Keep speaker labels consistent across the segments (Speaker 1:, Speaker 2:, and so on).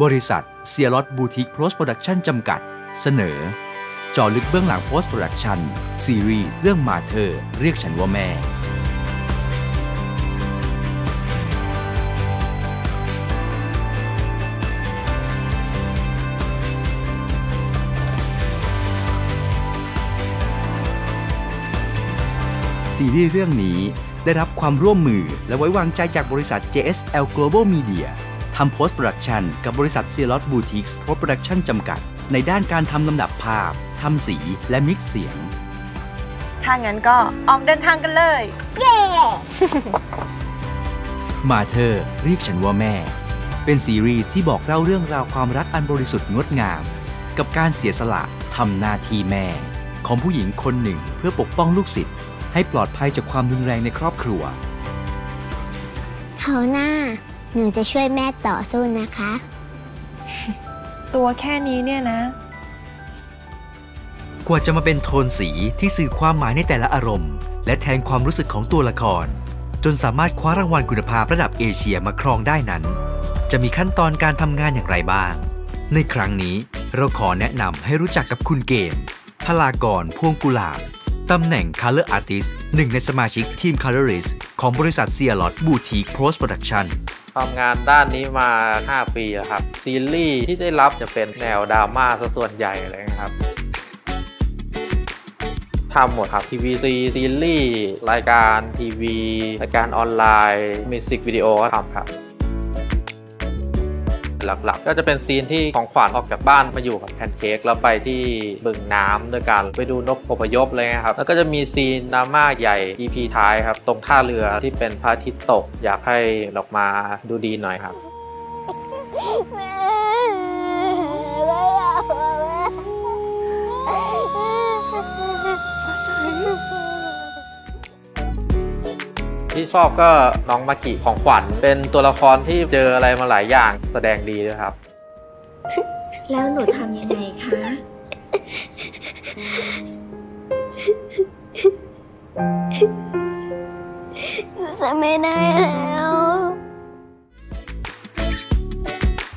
Speaker 1: บริษัท Zealot Boutique Post Production จำกัด เสนอ เจาะลึกเบื้องหลัง post production ซีรีส์เรื่อง Mother เรียกฉันว่าแม่ ซีรีส์เรื่องนี้ได้รับความร่วมมือและไว้วางใจจากบริษัท JSL Global Media ทำ Post Production กับบริษัท c e l o t Boutiques Post Production จำกัด ในด้านการทำลำดับภาพ ทำสีและมิกซ์เสียง
Speaker 2: ถ้างั้นก็ออกเดินทางกันเลย
Speaker 1: มาเธอเรียกฉันว่าแม่ เป็นซีรีส์ที่บอกเล่าเรื่องราวความรักอันบริสุทธิ์งดงาม กับการเสียสละทำหน้าที่แม่ ของผู้หญิงคนหนึ่งเพื่อปกป้องลูกศิษย์ให้ปลอดภัยจากความรุนแรงในครอบครัว
Speaker 3: เขาวหน้า หนูจะช่วยแม่ต่อสู้นะคะ
Speaker 2: ตัวแค่นี้เนี่ยนะ
Speaker 1: กว่าจะมาเป็นโทนสีที่สื่อความหมายในแต่ละอารมณ์ และแทนความรู้สึกของตัวละคร จนสามารถคว้ารางวัลคุณภาพระดับเอเชียมาครองได้นั้น จะมีขั้นตอนการทำงานอย่างไรบ้าง ในครั้งนี้เราขอแนะนำให้รู้จักกับคุณเกมพลากรพวงกุลาบตำแหน่ง Color Artist หนึ่งในสมาชิกทีม Colorist ของบริษัท c e a l o t Boutique Post Production
Speaker 4: ทำงานด้านนี้มา 5 ปีแล้วครับ ซีรีส์ที่ได้รับจะเป็นแนวดราม่าซะส่วนใหญ่เลยนะครับทำหมดครับ TVC ซีรีส์รายการทีวี รายการออนไลน์มิวสิกวิดีโอก็ทำครับ หลักๆ ก็จะเป็น scene ที่ของขวัญออกจากบ้านมาอยู่กับแพนเค้กแล้วไปที่บึงน้ำด้วยกันไปดูนกอพยพเลยนะครับแล้วก็จะมีซีนดราม่าใหญ่ EP ท้ายครับ ตรงท่าเรือที่เป็นพระอาทิตย์ตก อยากให้ออกมาดูดีหน่อยครับ ที่ชอบก็น้องมากิของขวัญ เป็นตัวละครที่เจออะไรมาหลายอย่างแสดงดีด้วยครับ
Speaker 5: แล้วหนูทำยังไงคะ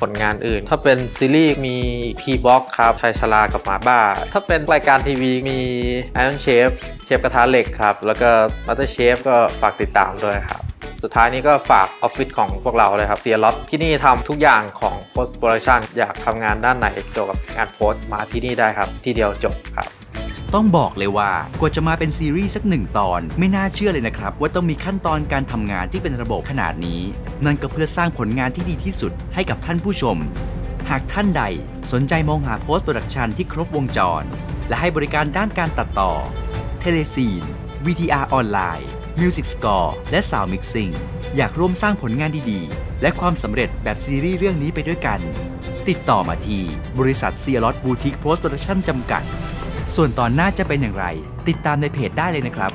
Speaker 3: ล
Speaker 4: งานอื่น ถ้าเป็นซีรีส์มีทีบ็อกครับไทยชลากับหมาบ้า ถ้าเป็นรายการทีวีมีไอออนเชฟเชฟกระทะเหล็กครับ แล้วก็มาสเตอร์เชฟก็ฝากติดตามด้วยครับสุดท้ายนี้ก็ฝากออฟฟิศของพวกเราเลยครับเซียร์ล็อตที่นี่ทำทุกอย่างของโพสต์โปรดักชันอยากทำงานด้านไหนเกี่ยวกับงานโพสต์มาที่นี่ได้ครับ ที่เดียวจบครับ
Speaker 1: ต้องบอกเลยว่ากว่าจะมาเป็นซีรีส์สักหนึ่งตอน ไม่น่าเชื่อเลยนะครับ ว่าต้องมีขั้นตอนการทำงานที่เป็นระบบขนาดนี้ นั่นก็เพื่อสร้างผลงานที่ดีที่สุดให้กับท่านผู้ชม หากท่านใดสนใจมองหา post production ที่ครบวงจร และให้บริการด้านการตัดต่อ telecine VTR ออนไลน์ Music Score และ Sound Mixing อยากร่วมสร้างผลงานดีๆ และความสำเร็จแบบซีรีส์เรื่องนี้ไปด้วยกัน ติดต่อมาที่บริษัท c e a l o t Boutique Post Production จำกัด ส่วนตอนหน้าจะเป็นอย่างไร ติดตามในเพจได้เลยนะครับ